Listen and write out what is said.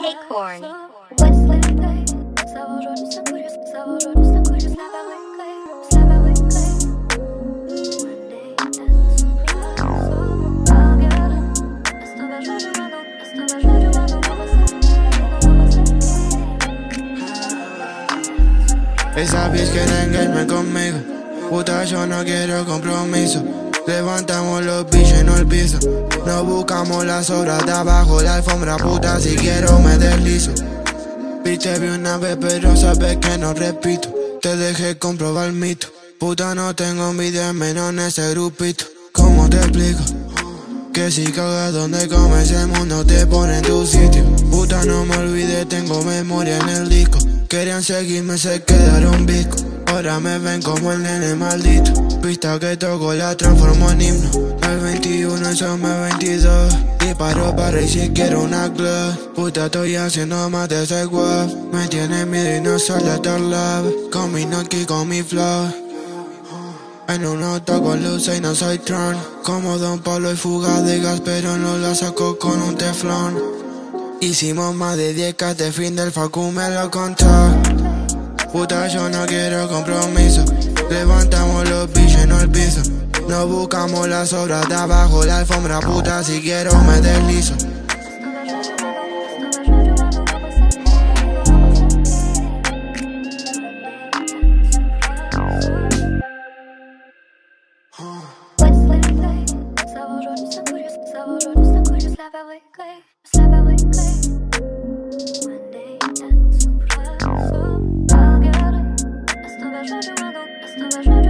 Acorn. Esa bitch quiere engagement conmigo. Puta, yo no quiero compromiso. Levantamos los bichos en el piso. No buscamos las obras de abajo, la alfombra puta. Si quiero me deslizo. Viste, vi una vez, pero sabes que no repito. Te dejé comprobar el mito. Puta, no tengo envidia menos en ese grupito. ¿Cómo te explico? Que si cagas donde comes el mundo te pone en tu sitio. Puta, no me olvides, tengo memoria en el disco. Querían seguirme, se quedaron visco. Ahora me ven como el nene maldito. Pista que toco la transformo en himno. El 21 son 22. Disparo para y si quiero una club. Puta, estoy haciendo más de ese guap. Me tiene miedo y no sale love. Con mi Nokia con mi flow. En un auto con luces y no soy Tron Como Don Pablo y fuga de gas Pero no la saco con un teflón Hicimos más de 10 que de fin del facu me lo contó puta, yo no quiero compromiso. Levantamos los billes en el piso. No buscamos las obras de abajo, la alfombra puta, si quiero me deslizo. 他们说。